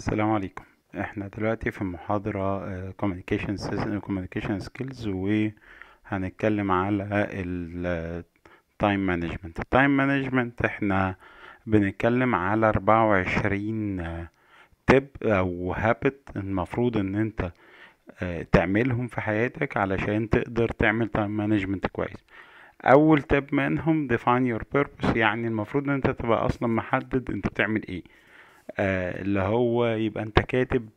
السلام عليكم. إحنا دلوقتي في محاضرة آه، communication system communication skills وهنتكلم على ال time management. time management إحنا بنتكلم على أربعة وعشرين تب أو habit المفروض ان انت آه، تعملهم في حياتك علشان تقدر تعمل time management كويس. اول تب منهم define your purpose يعني المفروض ان انت تبقى أصلا محدد انت بتعمل إيه. آه، اللي هو يبقى انت كاتب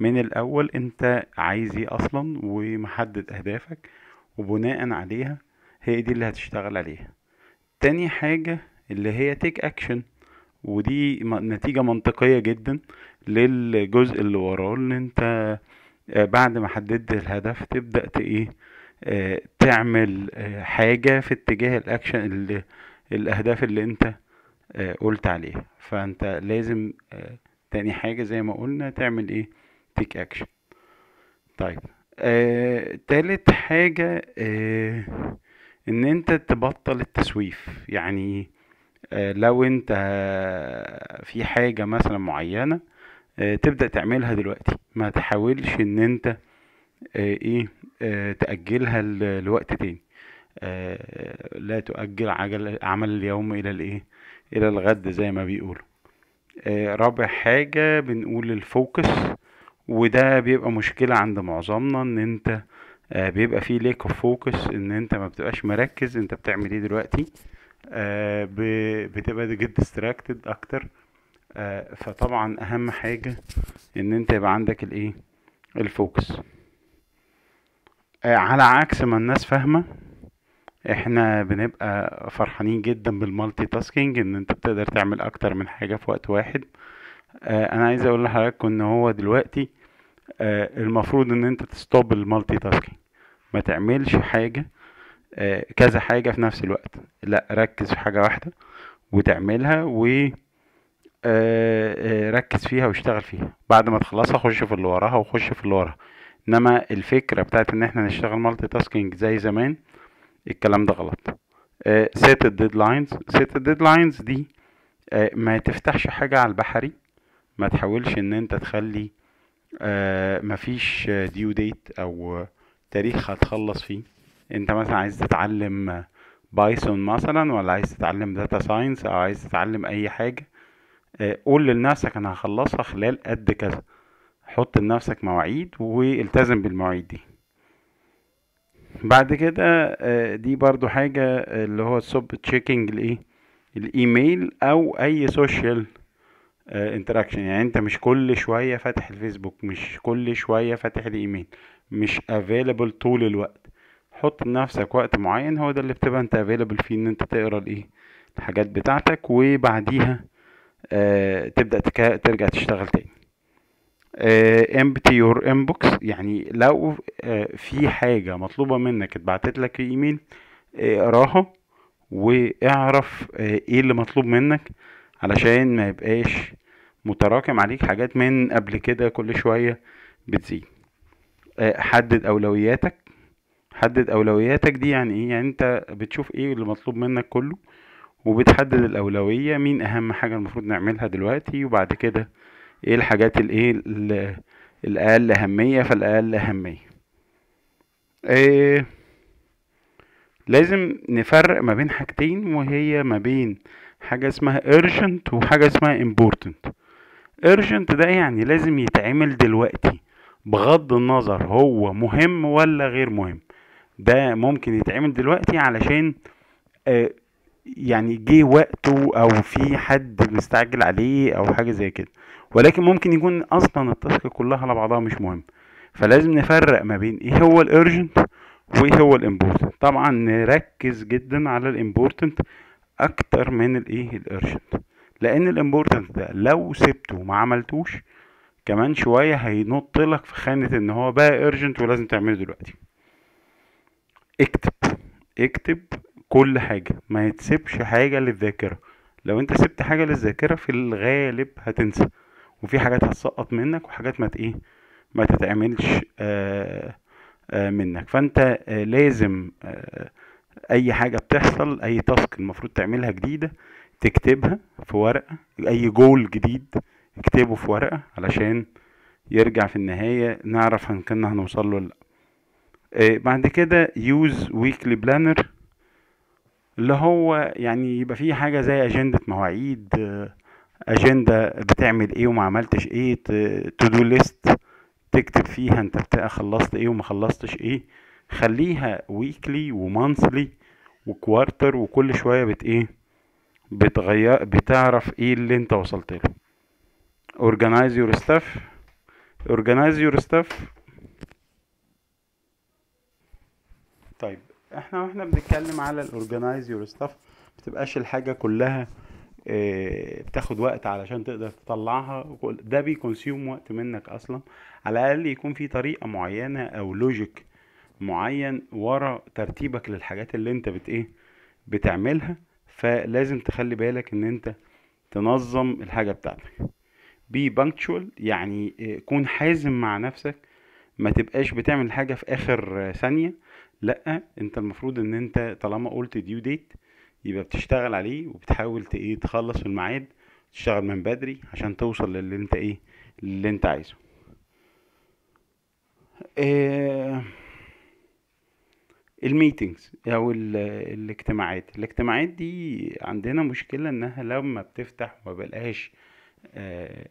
من الأول انت عايز إيه أصلا ومحدد أهدافك وبناء عليها هي دي اللي هتشتغل عليها. تاني حاجة اللي هي take action ودي نتيجة منطقية جدا للجزء اللي وراه ان انت آه، بعد ما حددت الهدف تبدأ إيه آه، تعمل آه، حاجة في اتجاه الأكشن اللي الأهداف اللي انت آه، قلت عليها. فأنت لازم آه، تاني حاجة زي ما قلنا تعمل إيه؟ تيك اكشن طيب آه، تالت حاجة آه، إن أنت تبطل التسويف. يعني آه، لو أنت في حاجة مثلا معينة آه، تبدأ تعملها دلوقتي. ما تحاولش إن أنت آه، إيه آه، تأجلها لوقت تاني. آه، لا تؤجل عجل عمل اليوم إلى الإيه؟ إلى الغد زي ما بيقولوا. آه، رابع حاجة بنقول ال focus وده بيبقى مشكلة عند معظمنا إن أنت آه، بيبقى فيه ليك focus إن أنت ما بتبقاش مركز أنت بتعمل إيه دلوقتي؟ آه، بتبقى get distracted أكتر. فطبعا أهم حاجة إن أنت يبقى عندك الإيه؟ ال focus. على عكس ما الناس فاهمة إحنا بنبقى فرحانين جدا بال multitasking إن أنت بتقدر تعمل أكتر من حاجة في وقت واحد. آه، أنا عايز أقول لحضرتك إن هو دلوقتي آه، المفروض إن أنت ت stop ال multitasking. ما تعملش حاجة آه، كذا حاجة في نفس الوقت. لا ركز في حاجة واحدة وتعملها و ركز فيها واشتغل فيها. بعد ما تخلصها خش في اللي وراها وخش في اللي وراها. إنما الفكرة بتاعت إن إحنا نشتغل multitasking زي زمان الكلام ده غلط. set ال deadlines set ال deadlines دي آه، ما تفتحش حاجة على البحري ما تحاولش إن أنت تخلي آه، مفيش due date أو تاريخ هتخلص فيه. أنت مثلا عايز تتعلم Python مثلا ولا عايز تتعلم data science أو عايز تتعلم أي حاجة آه، قول لنفسك أنا هخلصها خلال قد كذا. حط لنفسك مواعيد والتزم بالمواعيد دي. بعد كده آه، دي برضو حاجة آه، اللي هو ال stop checking الايه الإيميل أو أي social interaction يعني أنت مش كل شوية فاتح الفيسبوك مش كل شوية فاتح الإيميل. مش available طول الوقت. حط لنفسك وقت معين هو ده اللي بتبقى أنت available فيه إن أنت تقرأ الإيه؟ الحاجات بتاعتك وبعديها آه تكا... ترجع تشتغل تاني. Empty your inbox. يعني لو آه في حاجة مطلوبة منك اتبعتت لك ايميل اقراها واعرف آه إيه اللي مطلوب منك علشان ما يبقاش متراكم عليك حاجات من قبل كده كل شوية بتزيد. آه، حدد أولوياتك. حدد أولوياتك دي يعني إيه؟ يعني انت بتشوف إيه اللي مطلوب منك كله وبتحدد الأولوية مين أهم حاجة المفروض نعملها دلوقتي وبعد كده إيه الحاجات الايه ال- الاقل اهمية فالاقل اهمية إيه لازم نفرق ما بين حاجتين وهي ما بين حاجة اسمها urgent وحاجة اسمها important. urgent ده يعني لازم يتعمل دلوقتي بغض النظر هو مهم ولا غير مهم. ده ممكن يتعمل دلوقتي علشان آه، يعني جه وقته أو في حد مستعجل عليه أو حاجة زي كده. ولكن ممكن يكون أصلا ال task كلها على بعضها مش مهم. فلازم نفرق ما بين إيه هو ال urgent وإيه هو ال important طبعا نركز جدا على ال important أكتر من الايه ال urgent لأن ال important ده لو سبته وما عملتوش كمان شوية هينط لك في خانة إن هو بقى ارجنت ولازم تعمله دلوقتي. اكتب. اكتب كل حاجة ما يتسيبش حاجة للذاكرة. لو انت سبت حاجة للذاكرة في الغالب هتنسى. وفي حاجات هتسقط منك وحاجات ما إيه ما تتعملش آه آه منك. فانت آه لازم أي حاجة بتحصل أي تاسك المفروض تعملها جديدة تكتبها في ورقة أي جول جديد اكتبه في ورقة علشان يرجع في النهاية نعرف إن كنا هنوصل له ولا لأ. آه، بعد كده use weekly planner اللي هو يعني يبقى فيه حاجة زي أجندة مواعيد أجندة بتعمل إيه وما عملتش إيه to-do list تكتب فيها بتا- خلصت إيه وما خلصتش إيه. خليها weekly و monthly و quarter وكل شوية بت إيه بتغير بتعرف إيه اللي أنت وصلت له. Organize your stuff. Organize your stuff. طيب. إحنا وإحنا بنتكلم على ال organize your stuff بتبقاش الحاجة كلها آه، بتاخد وقت علشان تقدر تطلعها. ده بي consume وقت منك أصلا. على الأقل يكون في طريقة معينة أو logic معين ورا ترتيبك للحاجات اللي انت بت إيه بتعملها. فلازم تخلي بالك إن انت تنظم الحاجة بتاعتك. بي punctual يعني آه، كون حازم مع نفسك. ما تبقاش بتعمل حاجة في آخر ثانية. لأ أنت المفروض إن أنت طالما قلت ديو ديت يبقى بتشتغل عليه وبتحاول إيه تخلص الميعاد تشتغل من بدري عشان توصل للي أنت إيه اللي أنت عايزه. آه الميتينجز أو ال- الاجتماعات. الاجتماعات دي عندنا مشكلة إنها لما بتفتح وما بلقاش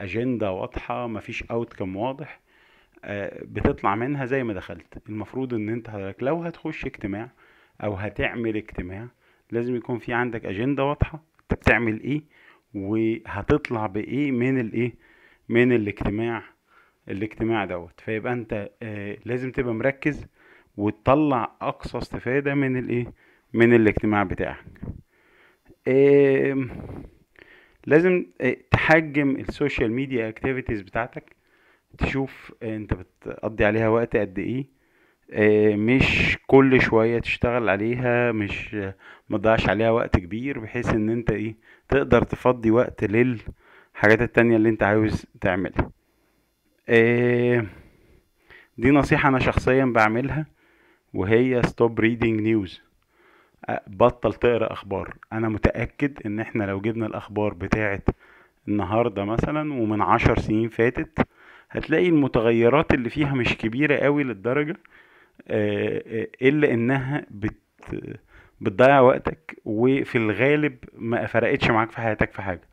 اجندة واضحة مفيش اوتكم واضح آه، بتطلع منها زي ما دخلت. المفروض إن أنت حضرتك لو هتخش اجتماع أو هتعمل اجتماع لازم يكون في عندك أجندة واضحة أنت بتعمل إيه وهتطلع بإيه من الإيه من الاجتماع الاجتماع دوت. فيبقى أنت آه، لازم تبقى مركز وتطلع أقصى استفادة من الإيه من الاجتماع بتاعك. لازم آه، تحجم ال social media activities بتاعتك تشوف انت بتقضي عليها وقت قد إيه. آه، مش كل شوية تشتغل عليها مش ما تضيعش عليها وقت كبير بحيث ان انت إيه تقدر تفضي وقت للحاجات التانية اللي انت عاوز تعملها. آه، دي نصيحة أنا شخصيا بعملها وهي stop reading آه، بطل تقرأ أخبار. أنا متأكد إن إحنا لو جبنا الأخبار بتاعت النهاردة مثلا ومن عشر سنين فاتت هتلاقي المتغيرات اللي فيها مش كبيرة قوي للدرجة آه، آه، إلا إنها بت بتضيع وقتك وفي الغالب ما فرقتش معاك في حياتك في حاجة.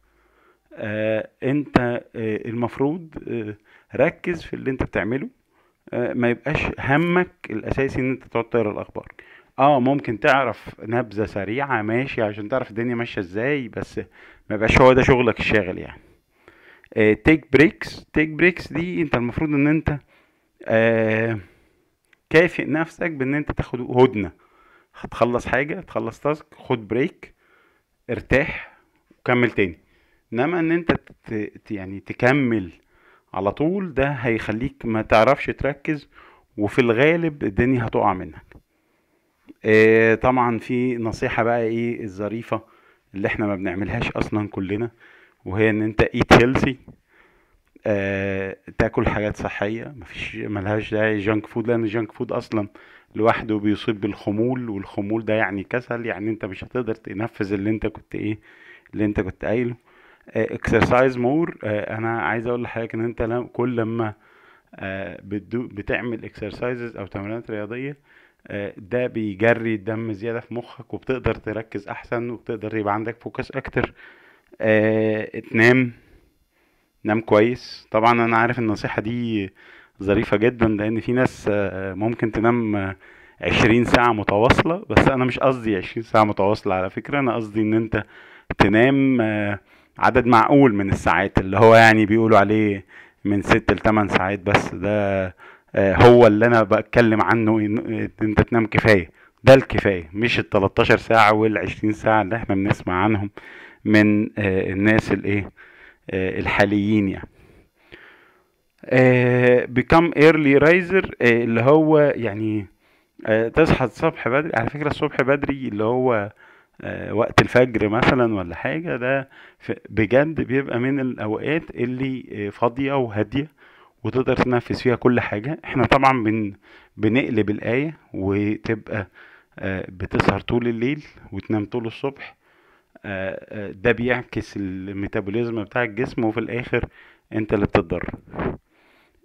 آه، أنت المفروض ركز في اللي أنت بتعمله. ما يبقاش همك الأساسي إن أنت تقعد تقرأ الأخبار. آه ممكن تعرف نبذة سريعة ماشي عشان تعرف الدنيا ماشية إزاي بس ما يبقاش هو ده شغلك الشاغل يعني. take breaks take breaks دي انت المفروض ان انت آه، كافئ نفسك بان انت تاخد هدنة. هتخلص حاجة تخلص تاسك خد بريك ارتاح وكمل تاني. انما ان انت ت... يعني تكمل على طول ده هيخليك ما تعرفش تركز وفي الغالب الدنيا هتقع منك. آه طبعا في نصيحة بقى إيه الظريفة اللي إحنا ما بنعملهاش أصلا كلنا. وهي إن أنت eat healthy آه، تاكل حاجات صحية مفيش ملهاش داعي junk food لأن ال junk food أصلا لوحده بيصيب بالخمول والخمول ده يعني كسل يعني أنت مش هتقدر تنفذ اللي أنت كنت إيه اللي أنت كنت قايله. exercise more أنا عايز أقول لحضرتك إن أنت لم- كل لما آه، بتعمل exercises أو تمرينات رياضية آه، ده بيجري الدم زيادة في مخك وبتقدر تركز أحسن وبتقدر يبقى عندك focus أكتر. آه، تنام نام كويس. طبعا أنا عارف النصيحة دي ظريفة جدا لأن في ناس آه، ممكن تنام آه، عشرين ساعة متواصلة. بس أنا مش قصدي عشرين ساعة متواصلة على فكرة. أنا قصدي إن أنت تنام آه، عدد معقول من الساعات. اللي هو يعني بيقولوا عليه من ست لتمن ساعات بس. ده هو اللي أنا بتكلم عنه إن أنت تنام كفاية. ده الكفاية مش ال 13 ساعة وال 20 ساعة اللي إحنا بنسمع عنهم. من آه، الناس الايه آه، الحاليين يعني. early riser آه، اللي هو يعني آه، تصحى الصبح بدري. على فكرة الصبح بدري اللي هو وقت الفجر مثلا ولا حاجة ده بجد بيبقى من الأوقات اللي فاضية وهادية وتقدر تنفذ فيها كل حاجة. إحنا طبعا بن بنقلب الآية وتبقى بتسهر طول الليل وتنام طول الصبح. ده بيعكس الميتابوليزم بتاع الجسم وفي الآخر أنت اللي بتتضرر.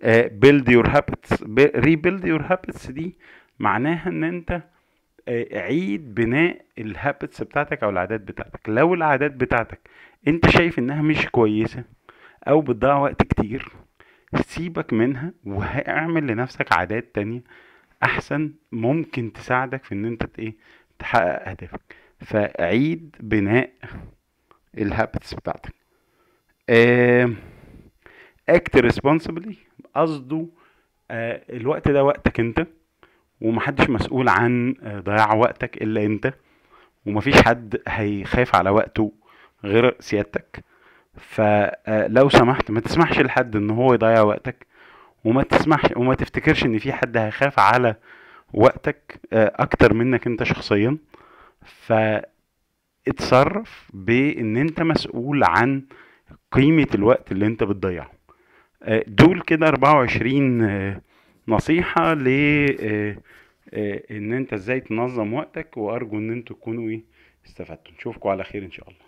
آه، build your habits ب- rebuild your habits دي معناها إن أنت آه، عيد بناء الهابتس بتاعتك أو العادات بتاعتك. لو العادات بتاعتك أنت شايف إنها مش كويسة أو بتضيع وقت كتير سيبك منها واعمل لنفسك عادات تانية أحسن ممكن تساعدك في إن أنت إيه تحقق أهدافك. فعيد بناء الهابتس بتاعتك. آه، act responsibly. قصده آه، الوقت ده وقتك انت ومحدش مسؤول عن آه، ضياع وقتك إلا انت ومفيش حد هيخاف على وقته غير سيادتك. فلو سمحت ما تسمحش لحد إن هو يضيع وقتك وما تسمحش وما تفتكرش إن في حد هيخاف على وقتك آه، أكتر منك أنت شخصيا. فاتصرف بإن أنت مسؤول عن قيمة الوقت اللي أنت بتضيعه. آه، دول كده 24 آه، نصيحة ل آه، إن أنت إزاي تنظم وقتك وأرجو إن أنتوا تكونوا إيه استفدتوا. نشوفكم على خير إن شاء الله.